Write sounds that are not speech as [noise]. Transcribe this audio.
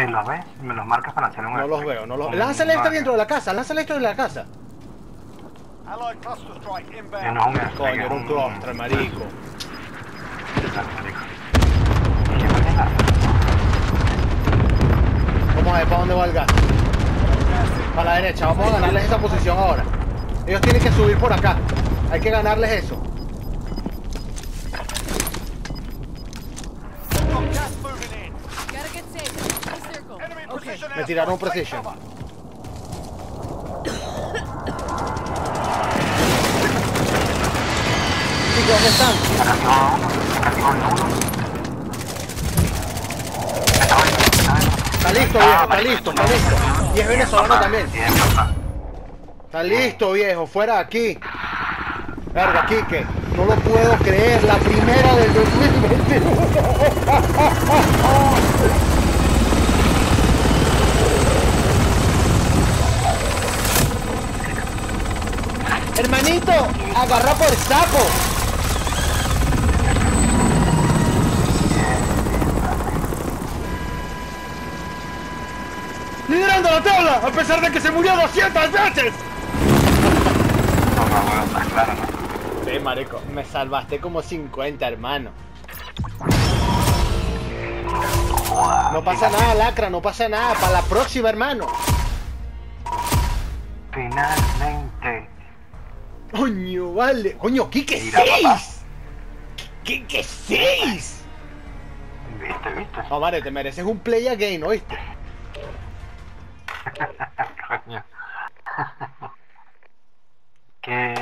Sí, ¿los ves? Me los marcas para hacer un... No los veo, no los Lánzale esta un- dentro de la casa, lánzale esto de la casa. Allied cluster strike Que no airstrike, Coño, era un cluster, marico. marico. ¿Y qué más es la- Vamos a ver para dónde va el gas. Para la derecha, vamos a ganarles esa posición ahora. Ellos tienen que subir por acá. Hay que ganarles eso. Got gas moving in. Gotta get safe. Me tiraron precision. Chicos, ¿dónde están? Está listo, viejo, está listo, está listo. Y es venezolano también. Está listo, viejo, fuera aquí. Verga, Kike, no lo puedo creer, la primera del 2021. [laughs] Hermanito, agarra por saco. Liderando la tabla, a pesar de que se murió 200 veces. No, no, bueno, está claro, ¿no? Sí, marico, me salvaste como 50, hermano. No pasa nada, lacra, no pasa nada. Para la próxima, hermano. Finalmente. Coño, vale. Coño, Kike, Mira, papá. 6. Kike, 6. ¿Viste, viste? No, madre, te mereces un play again, ¿oíste? [laughs] Coño. [laughs] Rico.